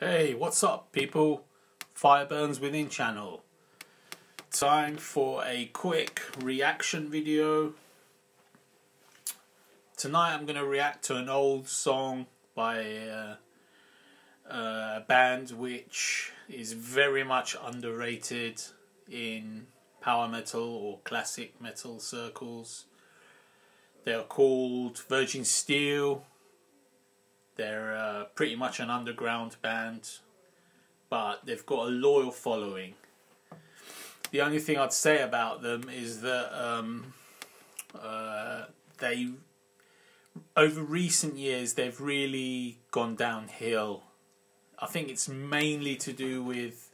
Hey, what's up, people? Fire Burns Within channel. Time for a quick reaction video. Tonight I'm going to react to an old song by uh, a band which is very much underrated in power metal or classic metal circles. They're called Virgin Steele they're uh, pretty much an underground band, but they've got a loyal following. The only thing I'd say about them is that um, uh, they, over recent years, they've really gone downhill. I think it's mainly to do with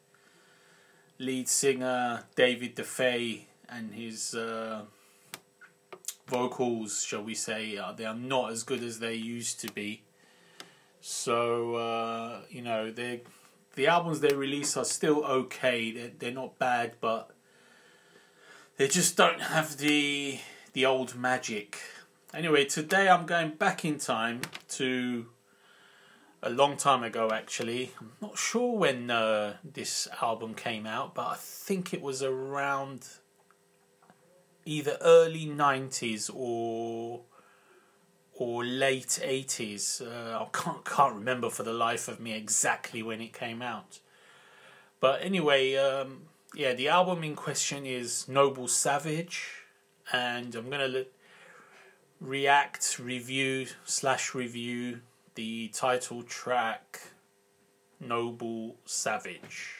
lead singer David DeFeis and his uh, vocals, shall we say. Uh, they are not as good as they used to be so uh, you know, they the albums they release are still okay. They're they're not bad, but they just don't have the the old magic. Anyway, today I'm going back in time to a long time ago. Actually, I'm not sure when uh, this album came out, but I think it was around either early '90s or or late 80s. Uh, I can't, can't remember for the life of me exactly when it came out. But anyway, um, yeah, the album in question is Noble Savage, and I'm going to react, review, slash review the title track Noble Savage.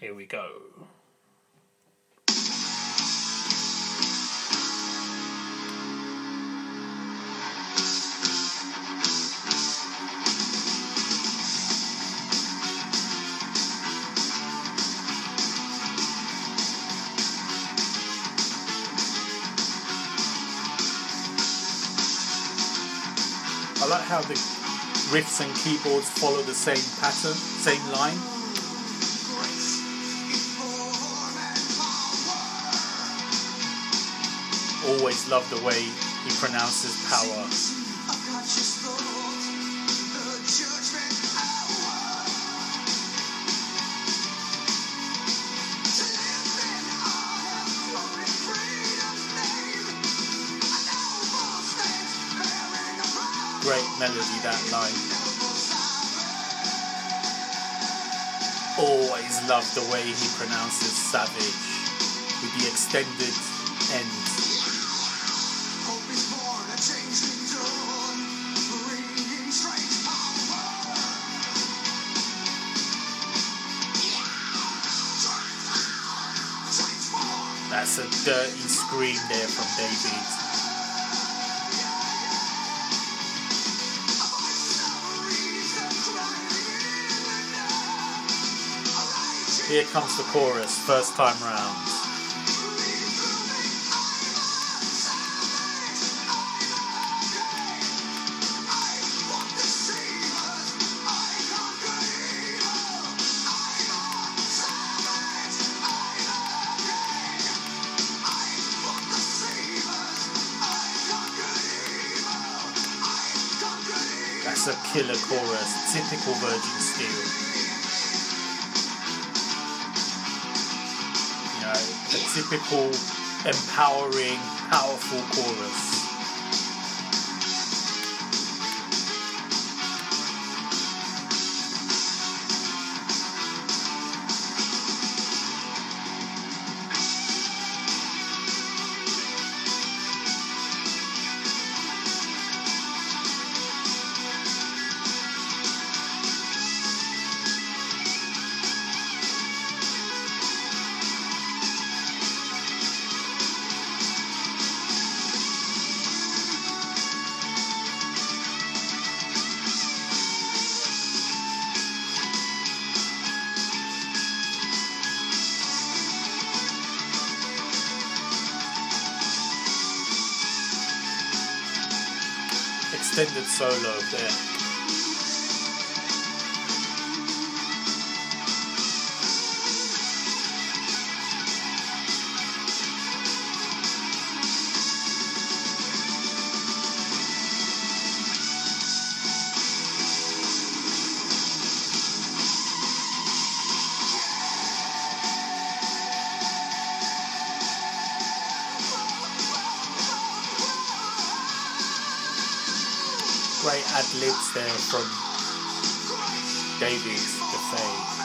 Here we go. I like how the riffs and keyboards follow the same pattern, same line. Always love the way he pronounces power. Great melody, that line. Always love the way he pronounces savage with the extended end. That's a dirty scream there from David. Here comes the chorus, first time round. That's a killer chorus, typical Virgin Steele. A typical empowering, powerful chorus. Extended solo there. Great athletes there from David DeFeis. That's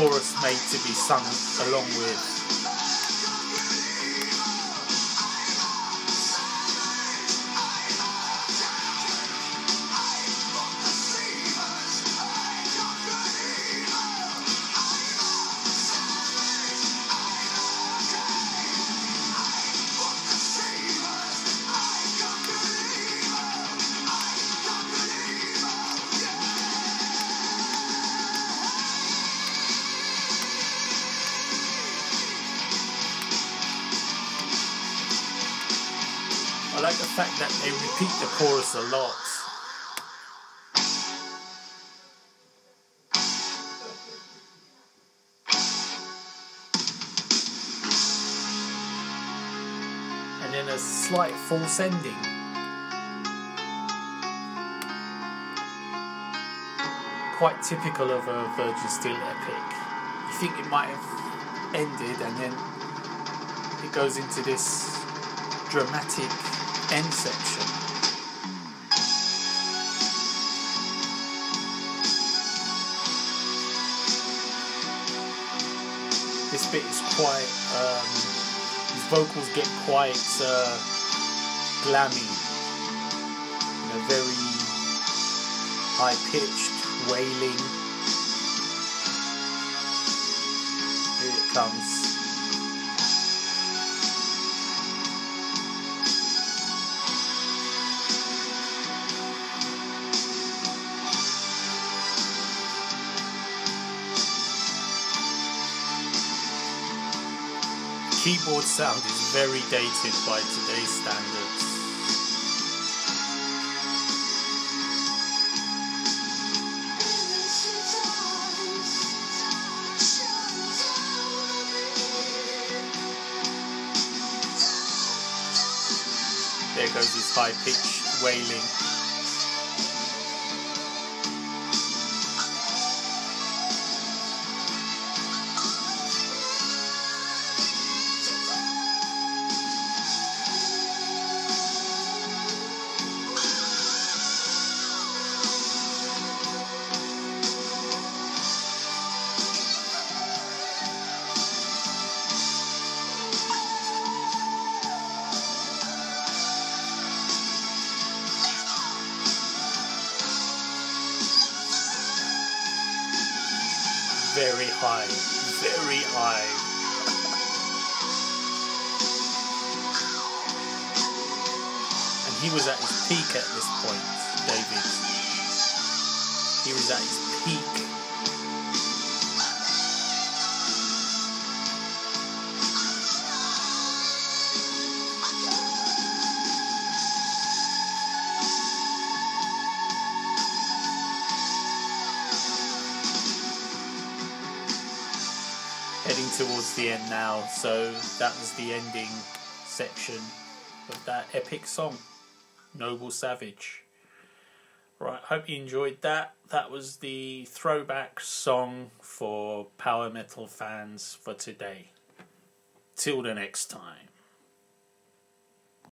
chorus made to be sung along with. Fact that they repeat the chorus a lot. And then a slight false ending. Quite typical of a Virgin Steele epic. You think it might have ended and then it goes into this dramatic end section. This bit is quite, um, his vocals get quite uh, glammy, you know, very high pitched, wailing. Here it comes. Keyboard sound is very dated by today's standards. There goes his high pitched wailing. Very high, very high. and he was at his peak at this point, David. He was at his peak. Towards the end now. So that was the ending section of that epic song, Noble Savage. Right, hope you enjoyed that. That was the throwback song for power metal fans for today. Till the next time.